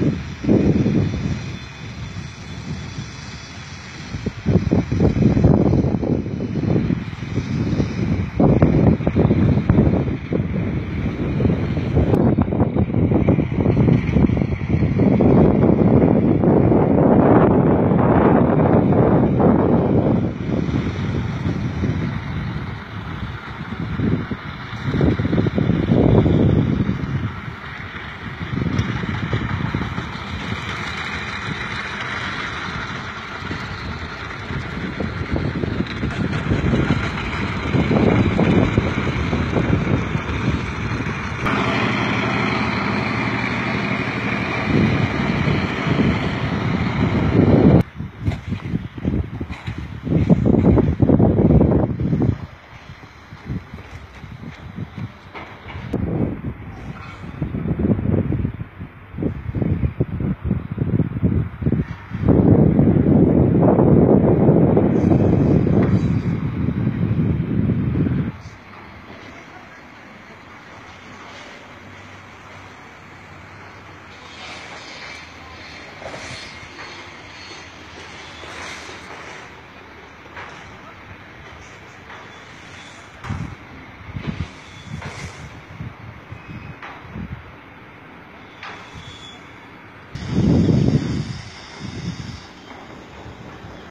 you.